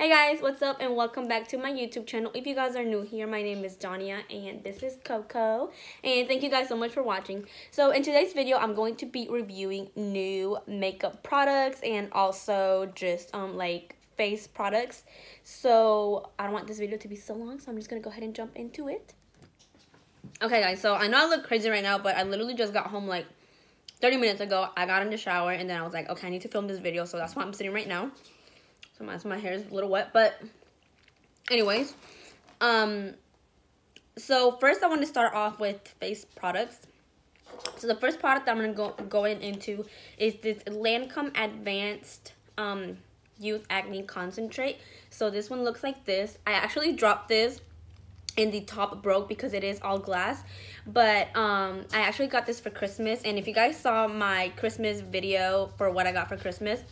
Hey guys, what's up and welcome back to my YouTube channel. If you guys are new here, my name is Dania and this is Coco. And thank you guys so much for watching. So in today's video, I'm going to be reviewing new makeup products and also just um like face products. So I don't want this video to be so long, so I'm just going to go ahead and jump into it. Okay guys, so I know I look crazy right now, but I literally just got home like 30 minutes ago. I got in the shower and then I was like, okay, I need to film this video. So that's why I'm sitting right now. So my, my hair is a little wet, but anyways, um, so first I want to start off with face products. So the first product that I'm gonna go going into is this Lancome Advanced um Youth Acne Concentrate. So this one looks like this. I actually dropped this and the top broke because it is all glass but um i actually got this for christmas and if you guys saw my christmas video for what i got for christmas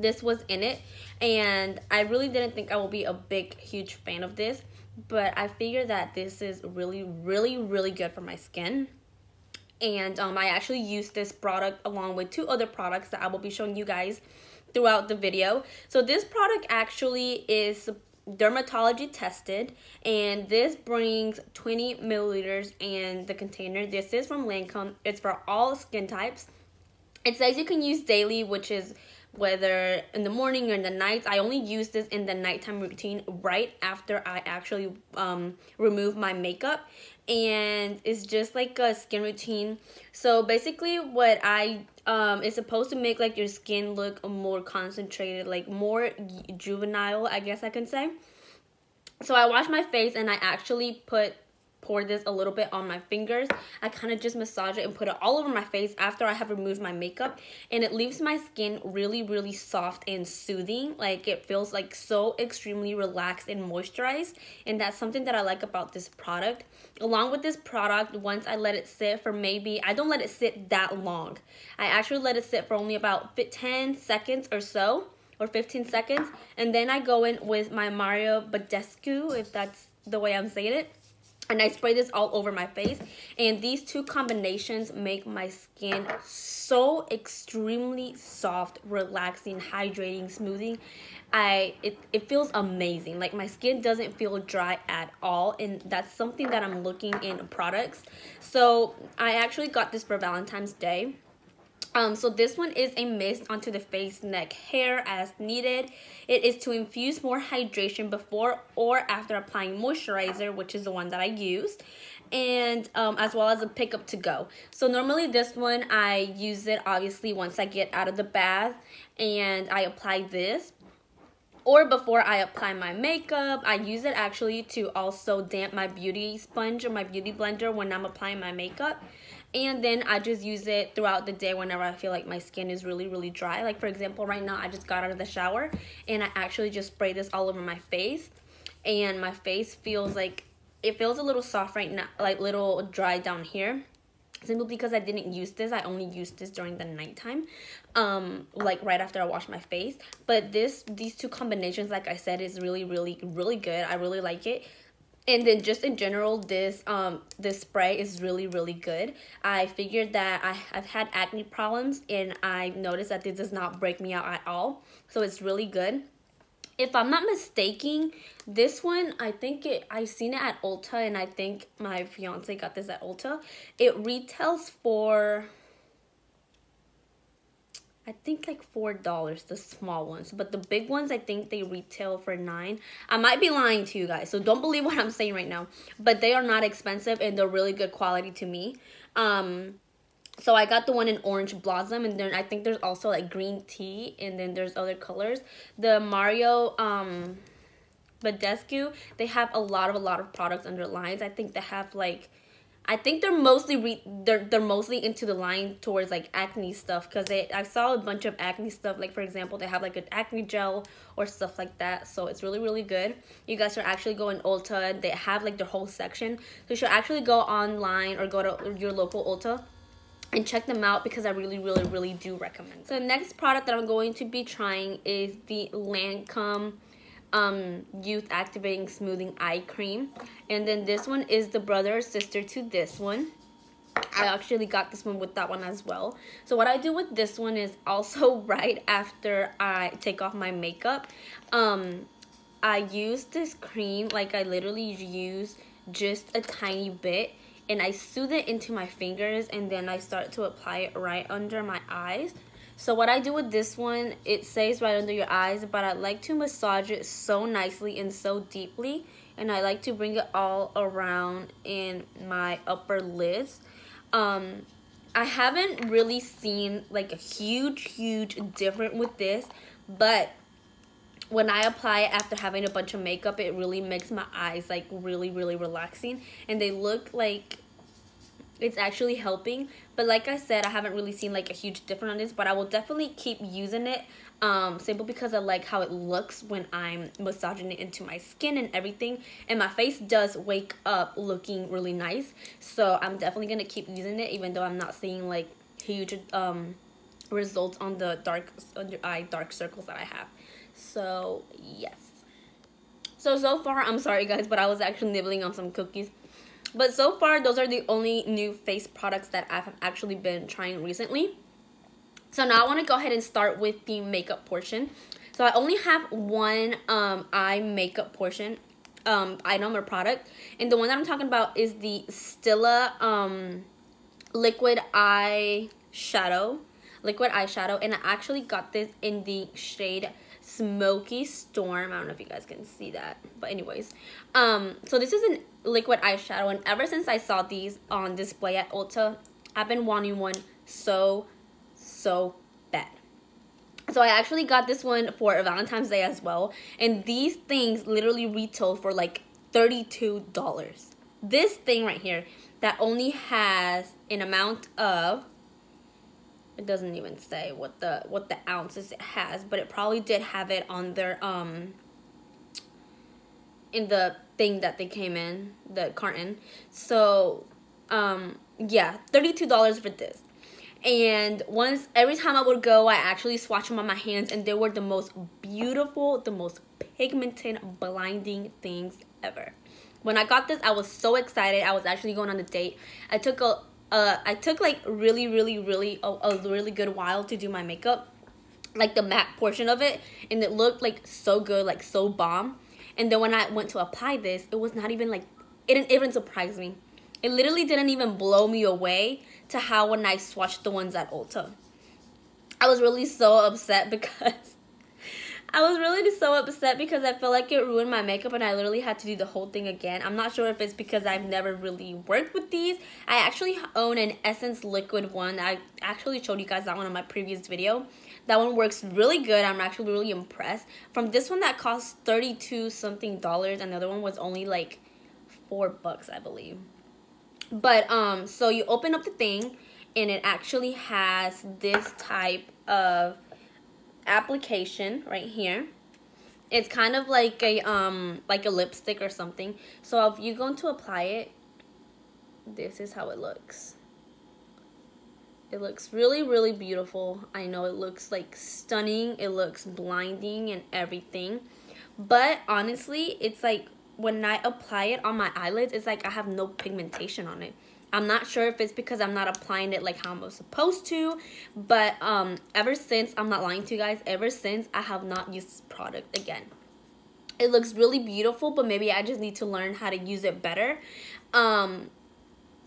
this was in it and I really didn't think I will be a big huge fan of this but I figured that this is really really really good for my skin. And um, I actually used this product along with two other products that I will be showing you guys throughout the video. So this product actually is dermatology tested and this brings 20 milliliters in the container. This is from Lancome. It's for all skin types. It says you can use daily which is whether in the morning or in the night. I only use this in the nighttime routine right after I actually um, remove my makeup. And it's just like a skin routine. So basically what I, um, it's supposed to make like your skin look more concentrated, like more juvenile, I guess I can say. So I wash my face and I actually put pour this a little bit on my fingers. I kind of just massage it and put it all over my face after I have removed my makeup. And it leaves my skin really, really soft and soothing. Like it feels like so extremely relaxed and moisturized. And that's something that I like about this product. Along with this product, once I let it sit for maybe, I don't let it sit that long. I actually let it sit for only about 10 seconds or so or 15 seconds. And then I go in with my Mario Badescu, if that's the way I'm saying it and I spray this all over my face. And these two combinations make my skin so extremely soft relaxing hydrating smoothing. I it, it feels amazing. Like my skin doesn't feel dry at all and that's something that I'm looking in products. So I actually got this for Valentine's Day um, so this one is a mist onto the face, neck, hair as needed. It is to infuse more hydration before or after applying moisturizer, which is the one that I used. And um, as well as a pickup to go. So normally this one, I use it obviously once I get out of the bath and I apply this or before I apply my makeup. I use it actually to also damp my beauty sponge or my beauty blender when I'm applying my makeup and then I just use it throughout the day whenever I feel like my skin is really really dry. Like for example right now I just got out of the shower and I actually just spray this all over my face. And my face feels like it feels a little soft right now like little dry down here. Simply because I didn't use this I only used this during the nighttime um like right after I wash my face. But this these two combinations like I said is really really really good. I really like it and then just in general this um this spray is really really good. I figured that i i've had acne problems and i noticed that this does not break me out at all. So it's really good. If i'm not mistaken this one i think it i seen it at ulta and i think my fiance got this at ulta. It retails for I think like four dollars the small ones but the big ones I think they retail for nine. I might be lying to you guys so don't believe what I'm saying right now but they are not expensive and they're really good quality to me. Um so I got the one in orange blossom and then I think there's also like green tea and then there's other colors. The Mario um Badescu they have a lot of a lot of products under lines. I think they have like I think they're mostly re they're they're mostly into the line towards like acne stuff because I saw a bunch of acne stuff like for example they have like an acne gel or stuff like that so it's really really good you guys should actually go in Ulta they have like their whole section so you should actually go online or go to your local Ulta and check them out because I really, really, really do recommend. So the next product that I'm going to be trying is the Lancome um, Youth Activating Smoothing Eye Cream. And then this one is the brother or sister to this one. I actually got this one with that one as well. So what I do with this one is also right after I take off my makeup. Um, I use this cream, like I literally use just a tiny bit and I soothe it into my fingers and then I start to apply it right under my eyes. So what I do with this one, it stays right under your eyes, but I like to massage it so nicely and so deeply. And I like to bring it all around in my upper lids. Um, I haven't really seen like a huge, huge difference with this, but when I apply it after having a bunch of makeup, it really makes my eyes like really, really relaxing. And they look like it's actually helping. But like I said, I haven't really seen like a huge difference on this, but I will definitely keep using it. Um, simple because I like how it looks when I'm massaging it into my skin and everything. And my face does wake up looking really nice. So I'm definitely to keep using it even though I'm not seeing like huge um, results on the dark under eye dark circles that I have. So, yes. So, so far, I'm sorry guys, but I was actually nibbling on some cookies. But so far, those are the only new face products that I've actually been trying recently. So now I want to go ahead and start with the makeup portion. So I only have one um, eye makeup portion um, item or product. And the one that I'm talking about is the Stila um, Liquid Eye Shadow. Liquid eyeshadow. And I actually got this in the shade Smoky Storm. I don't know if you guys can see that. But anyways. Um, so this is a liquid eyeshadow. And ever since I saw these on display at Ulta, I've been wanting one so, so bad. So I actually got this one for Valentine's Day as well. And these things literally retail for like $32. This thing right here that only has an amount of it doesn't even say what the what the ounces it has but it probably did have it on their um in the thing that they came in the carton. So um yeah $32 for this. And once every time I would go I actually swatch them on my hands and they were the most beautiful the most pigmented blinding things ever. When I got this I was so excited. I was actually going on a date. I took a uh, I took like really, really, really a, a really good while to do my makeup, like the matte portion of it, and it looked like so good, like so bomb. And then when I went to apply this, it was not even like it didn't even surprise me. It literally didn't even blow me away to how when I swatched the ones at Ulta. I was really so upset because I was really so upset because I felt like it ruined my makeup and I literally had to do the whole thing again. I'm not sure if it's because I've never really worked with these. I actually own an Essence Liquid one. I actually showed you guys that one in my previous video. That one works really good. I'm actually really impressed. From this one that cost 32 something dollars and the other one was only like 4 bucks I believe. But um so you open up the thing and it actually has this type of application right here. It's kind of like a um like a lipstick or something. So if you're going to apply it, this is how it looks. It looks really, really beautiful. I know it looks like stunning. It looks blinding and everything. But honestly, it's like when I apply it on my eyelids, it's like I have no pigmentation on it. I'm not sure if it's because I'm not applying it like how I'm supposed to, but um, ever since, I'm not lying to you guys, ever since I have not used this product again. It looks really beautiful, but maybe I just need to learn how to use it better. Um,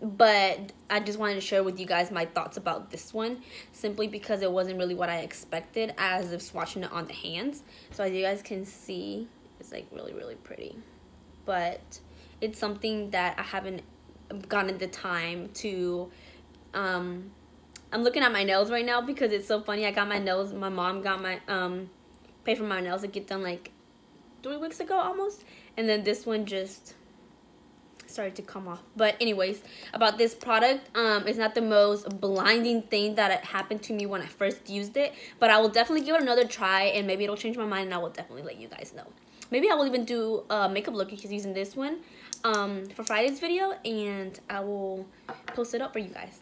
but I just wanted to share with you guys my thoughts about this one simply because it wasn't really what I expected as if swatching it on the hands. So as you guys can see, it's like really, really pretty. But it's something that I haven't gotten the time to um I'm looking at my nails right now because it's so funny. I got my nails my mom got my um pay for my nails to get done like three weeks ago almost. And then this one just started to come off. But anyways, about this product, um, it's not the most blinding thing that happened to me when I first used it. But I will definitely give it another try and maybe it'll change my mind and I will definitely let you guys know. Maybe I will even do a makeup look because using this one um, for Friday's video and I will post it up for you guys.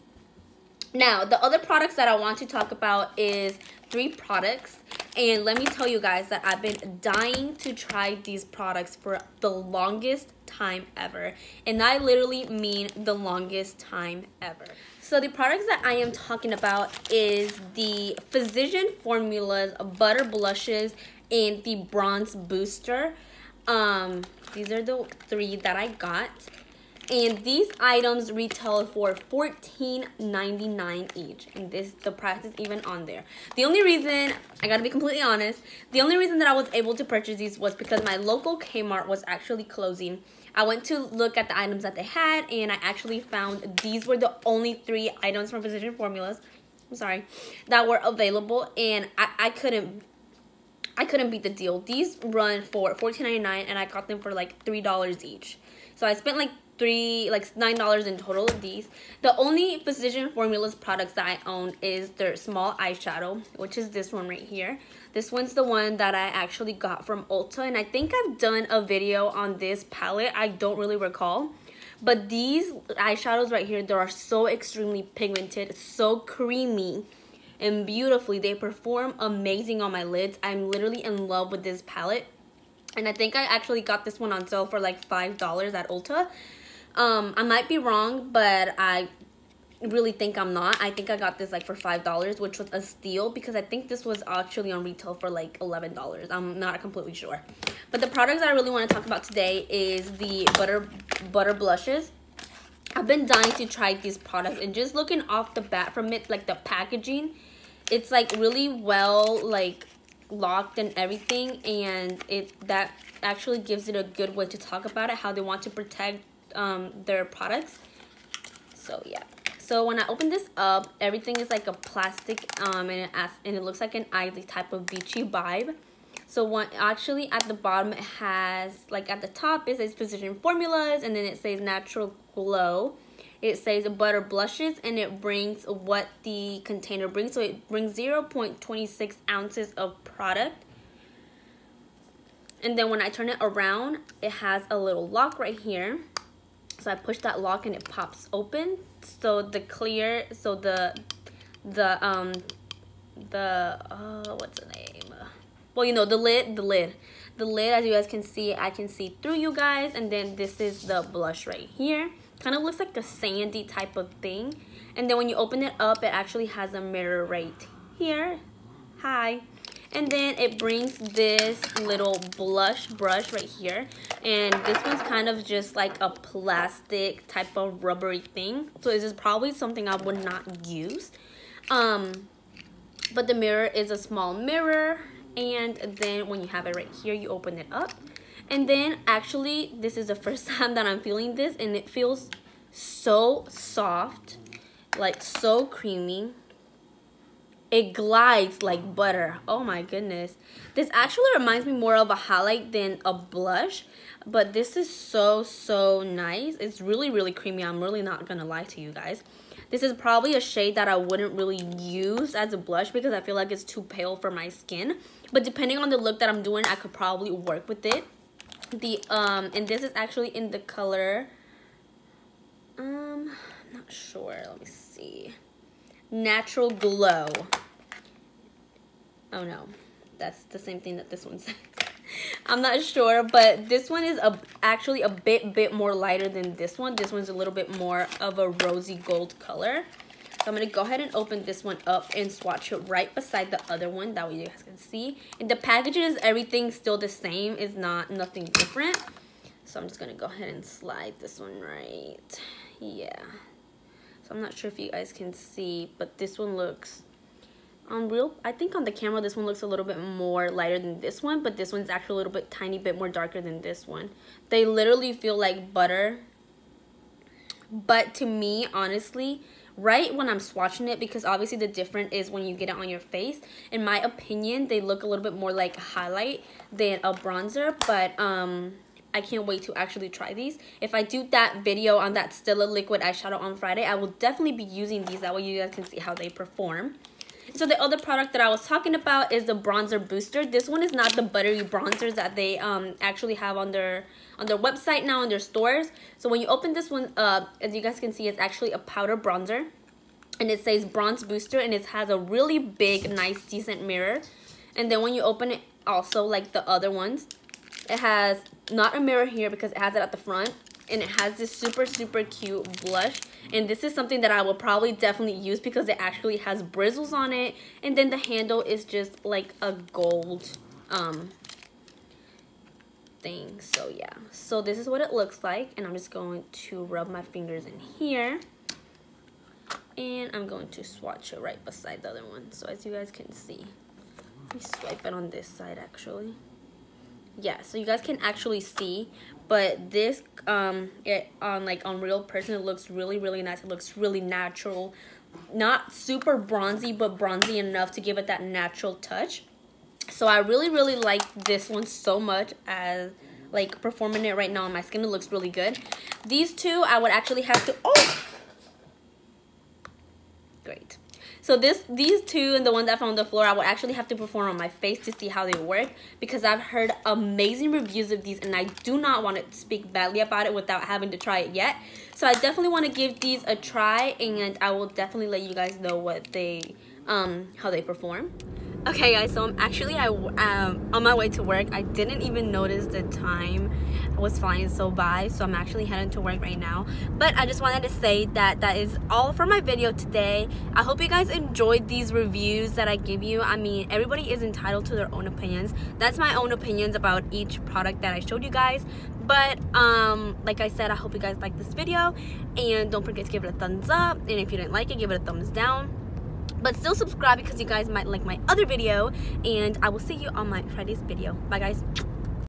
Now, the other products that I want to talk about is three products And let me tell you guys that I've been dying to try these products for the longest time ever. And I literally mean the longest time ever. So the products that I am talking about is the Physician Formulas Butter Blushes and the Bronze Booster. Um, these are the three that I got. And these items retail for $14.99 each. And this the price is even on there. The only reason, I gotta be completely honest, the only reason that I was able to purchase these was because my local Kmart was actually closing. I went to look at the items that they had and I actually found these were the only three items from Physician Formulas. I'm sorry, that were available and I, I couldn't I couldn't beat the deal. These run for $14.99 and I got them for like $3 each. So I spent like three like nine dollars in total of these. The only physician formulas products that i own is their small eyeshadow which is this one right here. This one's the one that i actually got from ulta and i think i've done a video on this palette. I don't really recall. But these eyeshadows right here they are so extremely pigmented so creamy and beautifully they perform amazing on my lids i'm literally in love with this palette and I think I actually got this one on sale for like $5 at Ulta. Um, I might be wrong, but I really think I'm not. I think I got this like for $5, which was a steal because I think this was actually on retail for like $11. I'm not completely sure. But the products that I really want to talk about today is the butter butter blushes. I've been dying to try these products and just looking off the bat from it, like the packaging, it's like really well like locked and everything and it that actually gives it a good way to talk about it, how they want to protect um, their products. So yeah. So when I open this up, everything is like a plastic um, and, it and it looks like an ivy type of beachy vibe. So one actually at the bottom it has like at the top it says Physician Formulas and then it says Natural Glow. It says butter blushes and it brings what the container brings. So it brings 0.26 ounces of product. And then when I turn it around, it has a little lock right here. So I push that lock and it pops open. So the clear, so the, the, um, the, uh, what's the name? Well, you know, the lid, the lid. The lid, as you guys can see, I can see through you guys. And then this is the blush right here. Kind of looks like a sandy type of thing. And then when you open it up, it actually has a mirror right here. Hi. And then it brings this little blush brush right here. And this one's kind of just like a plastic type of rubbery thing. So this is probably something I would not use. Um, but the mirror is a small mirror. And then when you have it right here, you open it up. And then actually, this is the first time that I'm feeling this. And it feels so soft. Like so creamy it glides like butter. Oh my goodness. This actually reminds me more of a highlight than a blush. But this is so, so nice. It's really, really creamy. I'm really not to lie to you guys. This is probably a shade that I wouldn't really use as a blush because I feel like it's too pale for my skin. But depending on the look that I'm doing, I could probably work with it. The um And this is actually in the color... Um, I'm not sure. Let me see. Natural Glow. Oh no, that's the same thing that this one says. I'm not sure, but this one is a, actually a bit, bit more lighter than this one. This one's a little bit more of a rosy gold color. So I'm going to go ahead and open this one up and swatch it right beside the other one. That way you guys can see. And the packages, everything's still the same. It's not nothing different. So I'm just going to go ahead and slide this one right. Yeah. So I'm not sure if you guys can see, but this one looks on real i think on the camera this one looks a little bit more lighter than this one but this one's actually a little bit tiny bit more darker than this one they literally feel like butter but to me honestly right when i'm swatching it because obviously the difference is when you get it on your face in my opinion they look a little bit more like a highlight than a bronzer but um I can't wait to actually try these. If I do that video on that Stila liquid eyeshadow on Friday, I will definitely be using these. That way you guys can see how they perform. So the other product that I was talking about is the bronzer booster. This one is not the buttery bronzers that they um, actually have on their on their website now in their stores. So when you open this one up, as you guys can see, it's actually a powder bronzer. And it says bronze booster and it has a really big, nice, decent mirror. And then when you open it, also like the other ones, it has not a mirror here because it has it at the front. And it has this super, super cute blush. And this is something that I will probably definitely use because it actually has bristles on it. And then the handle is just like a gold um, thing. So yeah. So this is what it looks like. And I'm just going to rub my fingers in here. And I'm going to swatch it right beside the other one. So as you guys can see. Let me swipe it on this side actually. Yeah, so you guys can actually see, but this um it on like on real person it looks really really nice. It looks really natural. Not super bronzy, but bronzy enough to give it that natural touch. So I really really like this one so much as like performing it right now on my skin. It looks really good. These two I would actually have to oh so this, these two and the one that I found on the floor, I would actually have to perform on my face to see how they work because I've heard amazing reviews of these and I do not want to speak badly about it without having to try it yet. So I definitely want to give these a try and I will definitely let you guys know what they, um, how they perform. Okay guys, so I'm actually I, um, on my way to work. I didn't even notice the time was flying so by, so I'm actually heading to work right now. But I just wanted to say that that is all for my video today. I hope you guys enjoyed these reviews that I give you. I mean, everybody is entitled to their own opinions. That's my own opinions about each product that I showed you guys. But um, like I said, I hope you guys like this video. And don't forget to give it a thumbs up. And if you didn't like it, give it a thumbs down but still subscribe because you guys might like my other video and I will see you on my Friday's video. Bye guys.